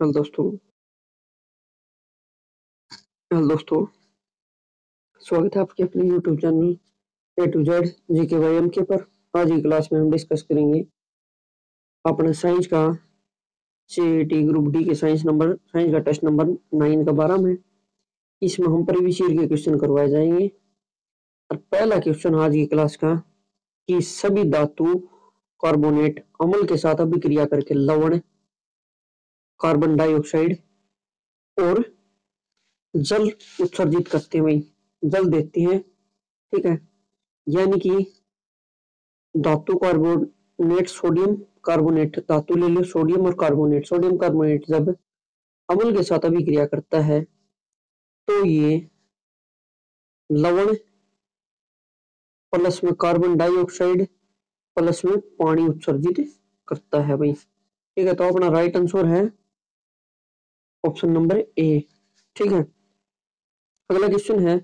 Hello दोस्तों hello दोस्तों स्वागत है आपके अपने YouTube channel A to Z G K Y M के पर आज की क्लास में हम डिस्कस करेंगे अपने साइंस का सी टी ग्रुप डी के साइंस नंबर साइंस का टेस्ट नंबर नाइन का बारह में इसमें हम प्रीवियस के क्वेश्चन करवाए जाएँगे और पहला क्वेश्चन आज की क्लास का कि सभी धातु कार्बोनेट अम्ल के साथ अभिक्रिया करके लवण कार्बन डाइऑक्साइड और जल उत्सर्जित करते हुए, जल देती हैं, ठीक है? यानी कि धातु कार्बोनेट सोडियम, कार्बोनेट, धातु ले लो, सोडियम और कार्बोनेट। सोडियम, कार्बोनेट जब अम्ल के साथ अभिक्रिया करता है तो ये लवण प्लस में कार्बन डाइऑक्साइड प्लस में पानी उत्सर्जित करता है भाई। ठीक है तो अपना राइट आंसर है ऑप्शन नंबर ए। ठीक है? अगला क्वेश्चन है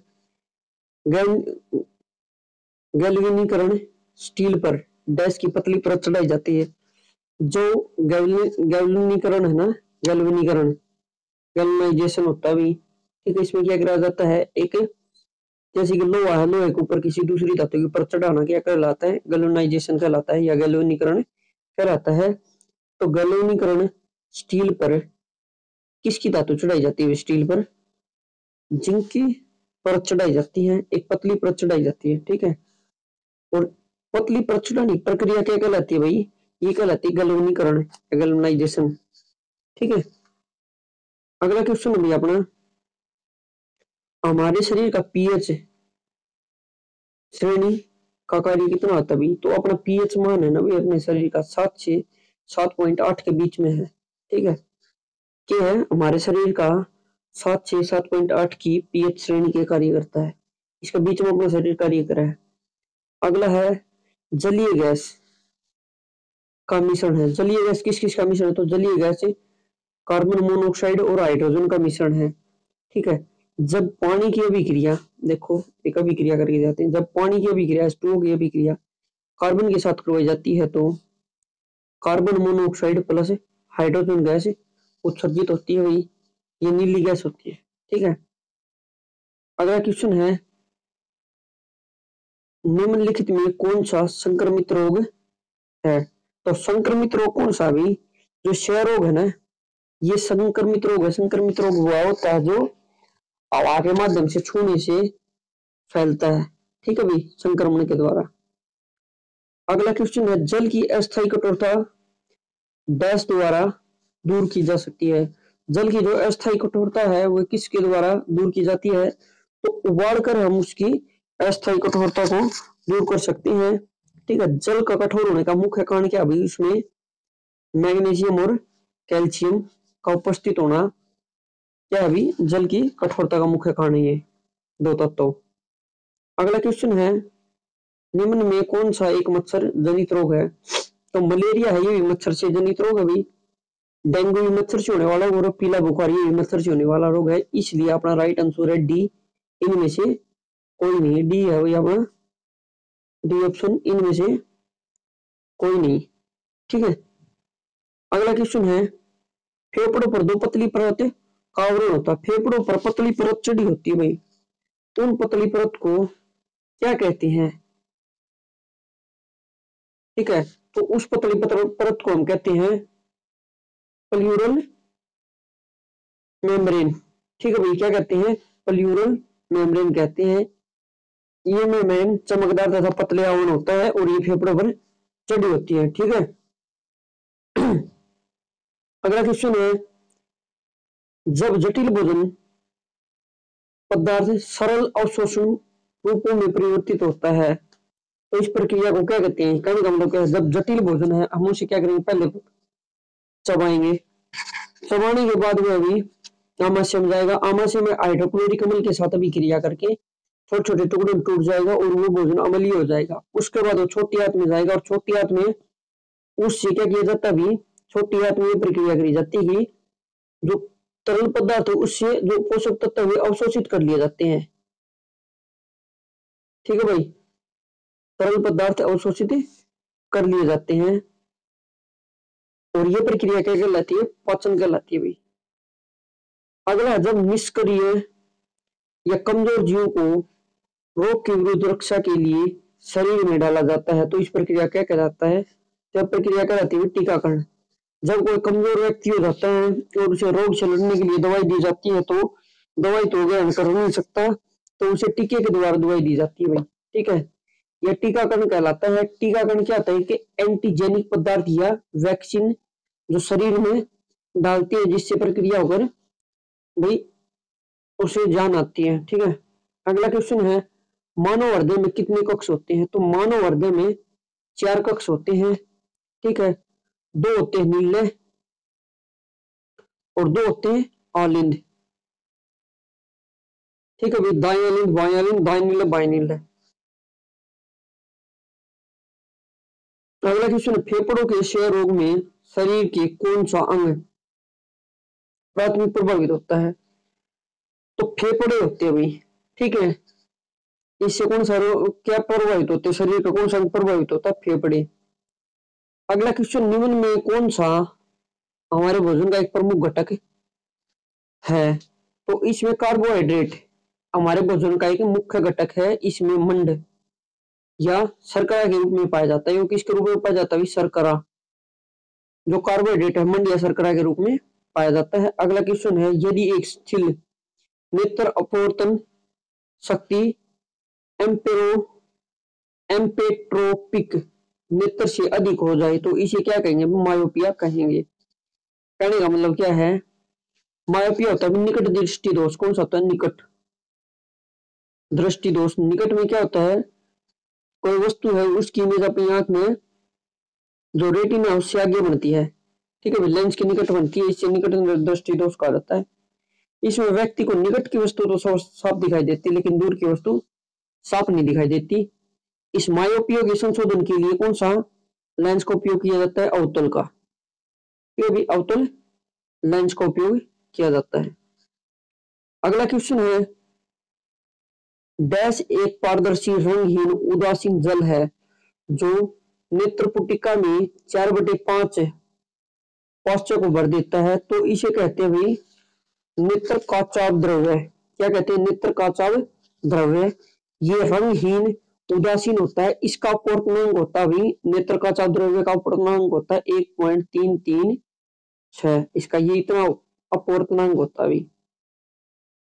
गैल्वेनीकरण स्टील पर, डैश की पतली परत चढ़ाई जाती है। जो गैल्वेनीकरण है ना, गैल्वेनीकरण गैल्वेनाइजेशन होता भी, ठीक है, इसमें क्या करा जाता है? एक, जैसे कि लोहा है, लोहे के ऊपर किसी दूसरी धातु के ऊपर चढ़ाना क्या कहलाता है? गैल्वेनाइजेशन कहलाता है या गैल्वेनीकरण कहलाता है। तो गैल्वेनीकरण स्टील पर किसकी धातु चढ़ाई जाती है? स्टील पर। जिंक की परत चढ़ाई जाती है, एक पतली परत चढ़ाई जाती है, ठीक है? और पतली परत चढ़ाने प्रक्रिया क्या कहलाती है भाई? ये कहलाती है गलवनीकरण, गलवनाइजेशन, ठीक है? अगला क्वेश्चन है अपना। हमारे शरीर का पीएच श्रेणी का कार्य कितना होता है तो अपना पीएच मान है ना भाई, अपने शरीर का सात से सात पॉइंट आठ के बीच में है, ठीक है? के है, हमारे शरीर का सात छह, सात पॉइंट आठ की पीएच श्रेणी के कार्य करता है। इसका बीच में अपना शरीर कार्य कर है। अगला है जलीय गैस का मिश्रण है। जलीय गैस किस किस का मिश्रण है? तो जलीय गैस कार्बन मोनोऑक्साइड और हाइड्रोजन का मिश्रण है। ठीक है? जब पानी की अभिक्रिया, देखो, एक अभिक्रिया करके जाते हैं। जब पानी की अभिक्रिया टू की अभिक्रिया कार्बन के साथ करवाई जाती है तो carbon monoxide plus hydrogen gas उत्सर्जित होती है ये नीली गैस होती है, ठीक है? अगला क्वेश्चन है, निम्नलिखित में कौन सा संक्रमित रोग है? तो संक्रमित रोग कौन सा भी? जो क्षय रोग है ना, ये संक्रमित रोग है। संक्रमित रोग हुआ होता है जो हवा के माध्यम से छूने से फैलता है, ठीक है भाई? संक्रमण के द्वारा। अगला क्वेश्चन है, जल की अस्थायी कठोरता डैश द्वारा दूर की जा सकती है। जल की जो अस्थायी कठोरता है वह किसके द्वारा दूर की जाती है? तो उबाल कर हम उसकी अस्थायी कठोरता को दूर कर सकते हैं। ठीक है, जल का कठोर होने का मुख्य कारण क्या अभी उसमें मैग्नीशियम और कैल्शियम का उपस्थित होना क्या अभी? जल की कठोरता का मुख्य कारण ये, दो तत्व। अगला क्वेश्चन है, निम्न में कौन सा एक मच्छर जनित रोग है? तो मलेरिया है ये भी मच्छर से जनित रोग अभी। डेंगू भी मच्छर से होने वाला और पीला बुखार ये मच्छर से होने वाला रोग है, इसलिए अपना राइट आंसर है डी इनमें से कोई नहीं डी है भाई अपना। डी ऑप्शन इनमें से कोई नहीं। ठीक है? अगला क्वेश्चन है, फेफड़ों पर दो पतली परत का आवरण होता है। फेफड़ों पर पतली परत चढ़ी होती है भाई। तो उन पतली परत को क्या कहते हैं? ठीक है? तो उस पतली परत को हम कहते हैं प्लूरल मेम्ब्रेन। ठीक है भाई, क्या कहते हैं? प्लूरल मेम्ब्रेन कहते हैं। ये मेम्ब्रेन चमकदार तथा पतले आवरण होता है और ये फेफड़ों पर चढ़ी होती है, ठीक है? अगला क्वेश्चन है, जब जटिल भोजन पदार्थ सरल अवशोषण रूपों में परिवर्तित होता है तो इस प्रक्रिया को क्या कहते हैं? कहने का मतलब जब जटिल भोजन है, हम उसे क्या करेंगे? पहले चबाएँगे। चबाने के बाद में अभी आमाशय में जाएगा। आमाशय में हाइड्रोक्लोरिक अम्ल के साथ अभी क्रिया करके छोटे छोटे टुकड़े में टूट जाएगा और वो भोजन अमली हो जाएगा। उसके बाद वो छोटी हाथ में जाएगा और छोटी हाथ में उससे क्या किया जाता है छोटी हाथ में प्रक्रिया करी जाती है। जो तरल पदार्थ है, उससे जो पोषक तत्व है, अवशोषित कर लिए जाते हैं। ठीक है भाई? तरल पदार्थ अवशोषित कर लिए जाते हैं। और ये प्रक्रिया क्या कहलाती है? पाचन कहलाती है भाई। अगला, जब निष्क्रिय या कमज़ोर जीव को रोग के विरुद्ध रक्षा के लिए शरीर में डाला जाता है तो इस प्रक्रिया क्या कहलाता है? तो प्रक्रिया कहलाती है टीकाकरण। जब कोई कमज़ोर व्यक्ति हो जाता है और उसे रोग से लड़ने के लिए दवाई दी जाती है तो दवाई तो ग्रहण कर नहीं सकता तो उसे टीके के द्वारा दवाई दी जाती है भाई। ठीक है? यह टीकाकरण कहलाता है। टीकाकरण क्या होता है कि एंटीजेनिक पदार्थ या वैक्सीन जो शरीर में डालती है, जिससे प्रक्रिया होकर भाई उसे जान आती है, ठीक है? अगला क्वेश्चन है मानव हृदय में कितने कक्ष होते हैं? तो मानव हृदय में चार कक्ष होते हैं, ठीक है? दो होते हैं नीले और दो होते हैं आलिंद ठीक है? भाई दाएँ आलिंद बाएँ आलिंद दाएँ नीले, बाएँ नीले। अगला क्वेश्चन फेफड़ों के क्षय रोग में शरीर के कौन सा अंग प्राथमिक प्रभावित होता है। तो फेफड़े होते हैं भाई, ठीक है? इससे कौन सा क्या प्रभावित होते शरीर का कौन सा अंग प्रभावित होता है? फेफड़े। अगला क्वेश्चन निम्न में कौन सा हमारे भोजन का एक प्रमुख घटक है? तो इसमें कार्बोहाइड्रेट हमारे भोजन का एक मुख्य घटक है, इसमें मंड या शर्करा के रूप में पाया जाता है, क्योंकि इसके रूप में पाया जाता है शर्करा। जो कार्बोहाइड्रेट है मंड या शर्करा के रूप में पाया जाता है। अगला क्वेश्चन है, यदि एक स्थिल नेत्र अपवर्तन शक्ति एम्पेरो, एम्पेट्रोपिक नेत्र से अधिक हो जाए तो इसे क्या कहेंगे? मायोपिया कहेंगे। कहने का मतलब क्या है? मायोपिया होता है निकट दृष्टि दोष, कौन सा होता है? निकट दृष्टि दोष। निकट में क्या होता है? कोई वस्तु है, उसकी इमेज अपनी आँख में जो रेटिना उससे आगे बढ़ती है। ठीक है लेंस के निकट बनती है, इससे निकट दृष्टि दोष कहा जाता है। इसमें व्यक्ति को निकट की वस्तु तो साफ़ दिखाई देती, लेकिन दूर की वस्तु साफ़ नहीं दिखाई देती। इस मायोपियो के संशोधन के लिए कौन सा लेंस का उपयोग किया जाता है? अवतल का। ये भी अवतल लेंस का उपयोग किया जाता है। अगला क्वेश्चन है डैश एक पारदर्शी रंगहीन उदासीन जल है, जो नेत्र पुटिका में चार बटे पाँच पाश्चर को भर देता है तो इसे कहते हैं भाई नेत्र काचाव द्रव्य। क्या कहते हैं? नेत्र काचाव द्रव्य। ये रंगहीन, उदासीन होता है। इसका पूर्णांक होता है नेत्र का द्रव्य का पूर्णांक होता है एक पॉइंट तीन तीन छ इसका ये इतना अपूर्णांक होता है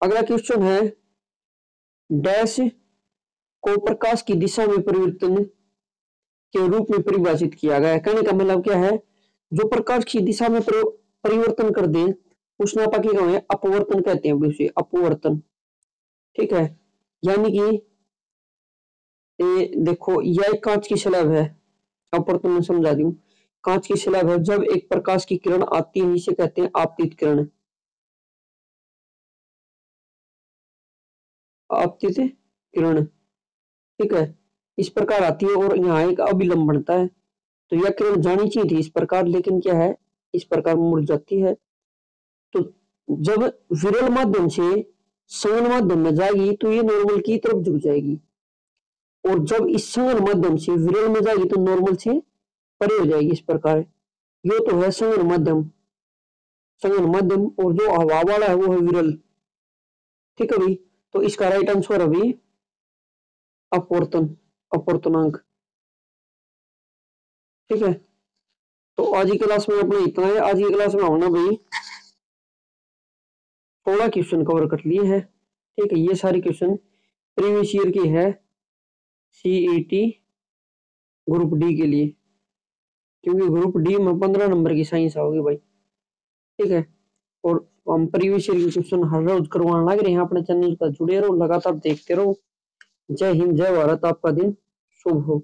अगला क्वेश्चन है, डैश को प्रकाश की दिशा में परिवर्तन के रूप में परिभाषित किया गया है। कहने का मतलब क्या है? जो प्रकाश की दिशा में परिवर्तन कर दे उस नापा की अपवर्तन कहते हैं उसे, अपवर्तन। ठीक है? यानी कि ये देखो, यह एक कांच की स्लैब है। अपवर्तन में समझा दी। कांच की स्लैब है, जब एक प्रकाश की किरण आती है, इसे कहते हैं आपतित किरण। आपतित किरण। ठीक है? इस प्रकार आती है और यहाँ एक अभिलंब बनता है। तो यह किरण जानी चाहिए थी इस प्रकार, लेकिन क्या है? इस प्रकार मुड़ जाती है। तो जब विरल माध्यम से सवन माध्यम में जाएगी तो ये नॉर्मल की तरफ़ झुक जाएगी। और जब इस संगन माध्यम से विरल में जाएगी तो नॉर्मल से परे हो जाएगी इस प्रकार। ये तो है संगन माध्यम। संगन माध्यम और जो हवा वाला है, वो है विरल। ठीक है भाई? तो इसका राइट आंसर अभी अपवर्तन। अपवर्तनांक ठीक है? तो आज की क्लास में अपने इतना है। आज की क्लास में होना भाई थोड़ा क्वेश्चन कवर कर लिए है। ठीक है, ये सारे क्वेश्चन प्रीवियस ईयर की है। सी ग्रुप डी के लिए। क्योंकि ग्रुप डी में पंद्रह नंबर की साइंस आओगी भाई। ठीक है? और हम प्रीवियस ईयर के क्वेश्चन हर रोज करवाने लग रहे हैं। अपने चैनल पर जुड़े रहो, लगातार देखते रहो। जय हिंद जय भारत। आपका दिन शुभ हो।